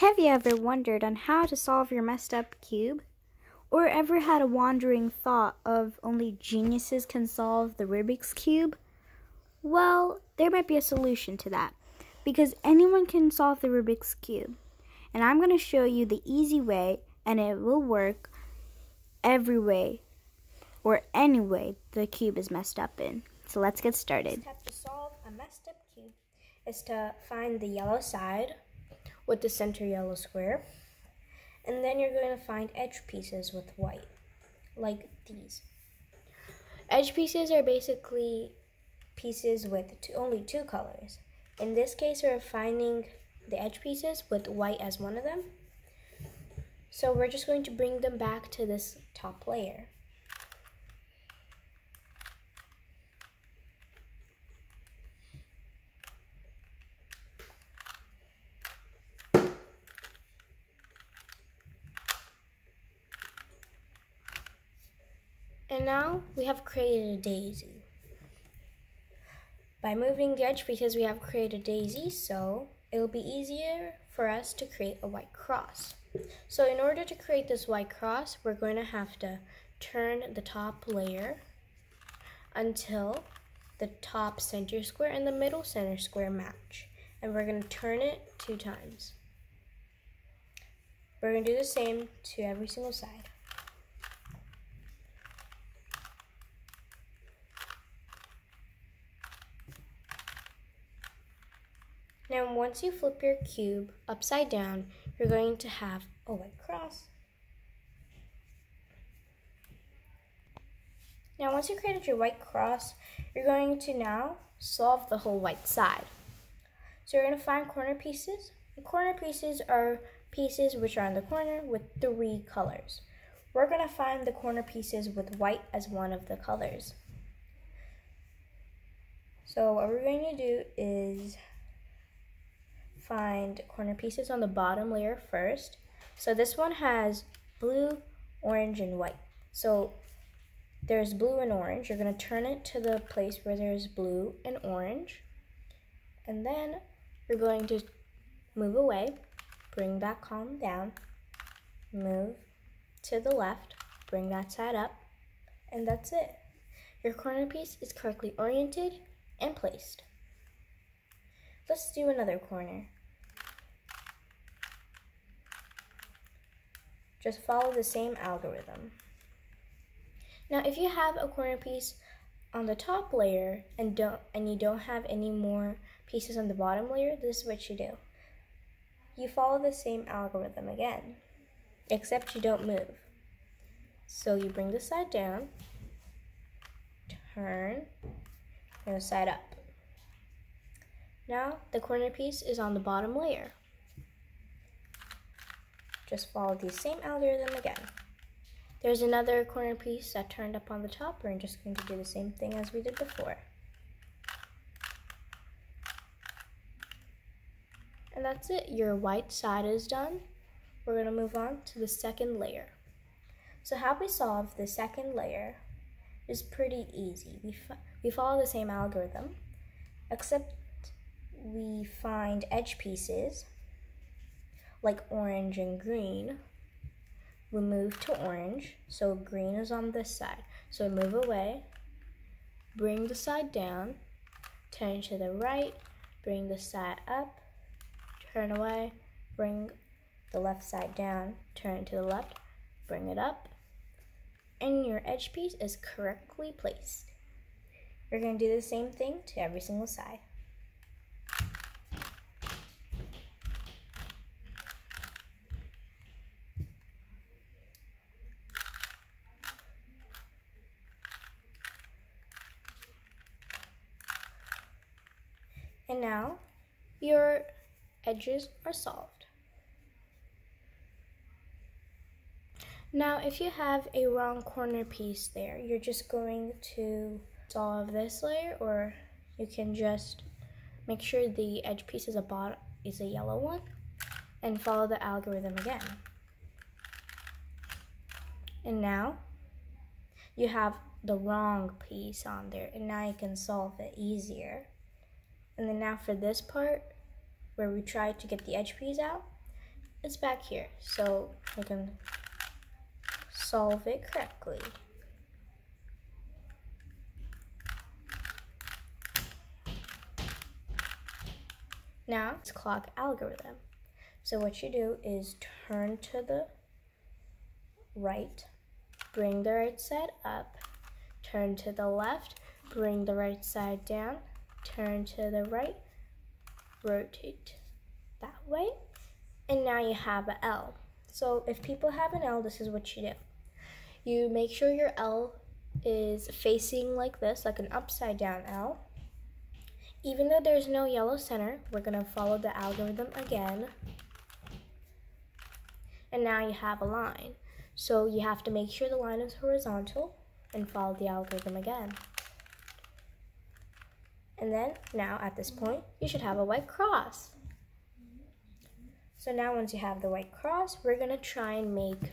Have you ever wondered on how to solve your messed up cube? Or ever had a wandering thought of only geniuses can solve the Rubik's Cube? Well, there might be a solution to that because anyone can solve the Rubik's Cube. And I'm going to show you the easy way and it will work every way or any way the cube is messed up in. So let's get started. Step to solve a messed up cube is to find the yellow side with the center yellow square. And then you're going to find edge pieces with white, like these. Edge pieces are basically pieces with two, only two colors. In this case, we're finding the edge pieces with white as one of them. So we're just going to bring them back to this top layer. And now we have created a daisy. By moving the edge because we have created a daisy, so it'll be easier for us to create a white cross. So in order to create this white cross, we're going to have to turn the top layer until the top center square and the middle center square match. And we're going to turn it two times. We're going to do the same to every single side. Now once you flip your cube upside down, you're going to have a white cross. Now once you created your white cross, you're going to now solve the whole white side. So you're going to find corner pieces. The corner pieces are pieces which are on the corner with three colors. We're going to find the corner pieces with white as one of the colors. So what we're going to do is find corner pieces on the bottom layer first. So this one has blue, orange, and white. So there's blue and orange. You're going to turn it to the place where there's blue and orange. And then you're going to move away, bring that column down, move to the left, bring that side up, and that's it. Your corner piece is correctly oriented and placed. Let's do another corner. Just follow the same algorithm. Now, if you have a corner piece on the top layer and don't and you don't have any more pieces on the bottom layer, this is what you do. You follow the same algorithm again, except you don't move. So you bring the side down, turn, and the side up. Now the corner piece is on the bottom layer. Just follow the same algorithm again. There's another corner piece that turned up on the top. We're just going to do the same thing as we did before. And that's it. Your white side is done. We're going to move on to the second layer. So how we solve the second layer is pretty easy. We, we follow the same algorithm, except we find edge pieces like orange and green, we move to orange. So green is on this side. So move away, bring the side down, turn to the right, bring the side up, turn away, bring the left side down, turn to the left, bring it up, and your edge piece is correctly placed. You're going to do the same thing to every single side. And now your edges are solved. Now if you have a wrong corner piece there, you're just going to solve this layer or you can just make sure the edge piece is a bottom is a yellow one and follow the algorithm again. And now you have the wrong piece on there and now you can solve it easier. And then now for this part, where we try to get the edge piece out, it's back here, so we can solve it correctly. Now it's clock algorithm. So what you do is turn to the right, bring the right side up, turn to the left, bring the right side down, turn to the right, rotate that way, and now you have an L. So if people have an L, this is what you do. You make sure your L is facing like this, like an upside down L. Even though there's no yellow center, we're gonna follow the algorithm again. And now you have a line. So you have to make sure the line is horizontal and follow the algorithm again. And then now at this point, you should have a white cross. So now once you have the white cross, we're gonna try and make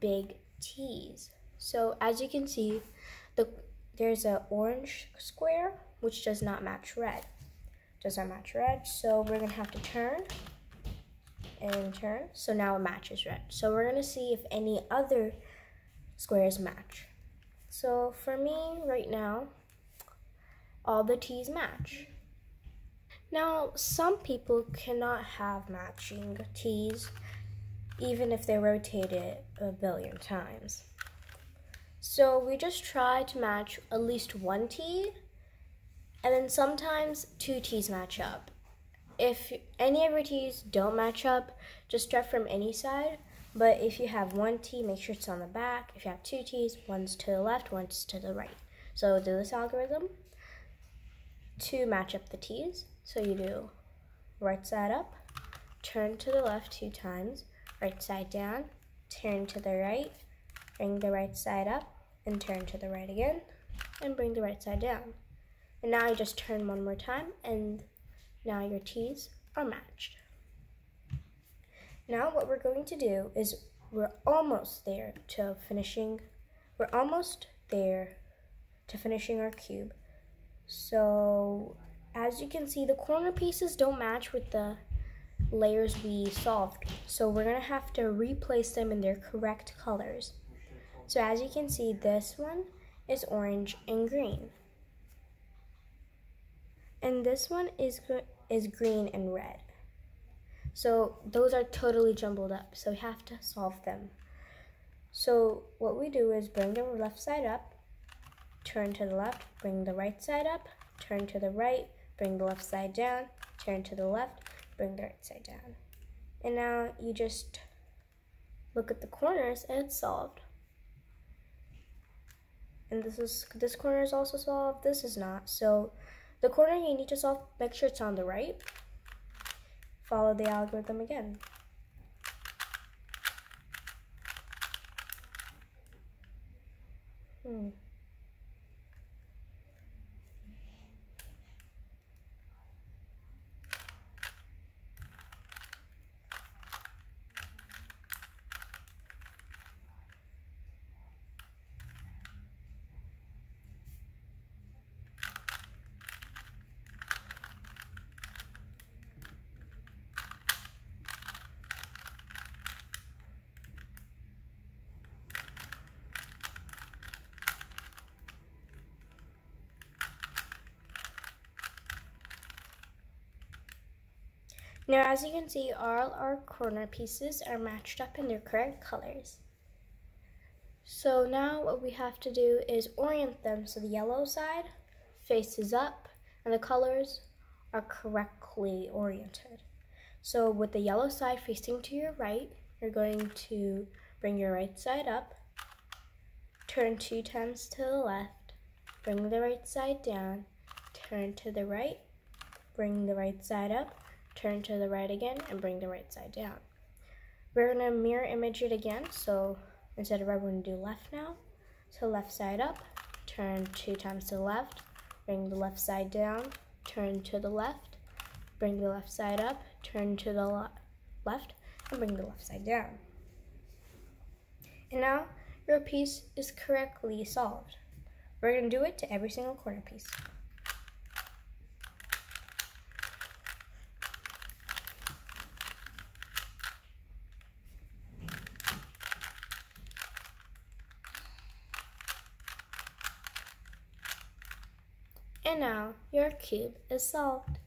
big T's. So as you can see, the, there's an orange square which does not match red. Does not match red, so we're gonna have to turn and turn. So now it matches red. So we're gonna see if any other squares match. So for me right now, all the T's match. Now, some people cannot have matching T's even if they rotate it a billion times. So we just try to match at least one T, and then sometimes two T's match up. If any of your T's don't match up, just start from any side. But if you have one T, make sure it's on the back. If you have two T's, one's to the left, one's to the right. So do this algorithm to match up the T's. So you do right side up, turn to the left two times, right side down, turn to the right, bring the right side up, and turn to the right again, and bring the right side down. And now you just turn one more time, and now your T's are matched. Now what we're going to do is we're almost there to finishing, we're almost there to finishing our cube. So as you can see, the corner pieces don't match with the layers we solved. So we're gonna have to replace them in their correct colors. So as you can see, this one is orange and green. And this one is, is green and red. So those are totally jumbled up, so we have to solve them. So what we do is bring the left side up, turn to the left, bring the right side up, turn to the right, bring the left side down, turn to the left, bring the right side down. And now you just look at the corners and it's solved. And this is this corner is also solved, this is not. So the corner you need to solve, make sure it's on the right. Follow the algorithm again. Now as you can see, all our corner pieces are matched up in their correct colors. So now what we have to do is orient them so the yellow side faces up and the colors are correctly oriented. So with the yellow side facing to your right, you're going to bring your right side up, turn two times to the left, bring the right side down, turn to the right, bring the right side up, turn to the right again, and bring the right side down. We're gonna mirror image it again, so instead of right, we're gonna do left now. So left side up, turn two times to the left, bring the left side down, turn to the left, bring the left side up, turn to the le left, and bring the left side down. And now your piece is correctly solved. We're gonna do it to every single corner piece. And now your cube is solved.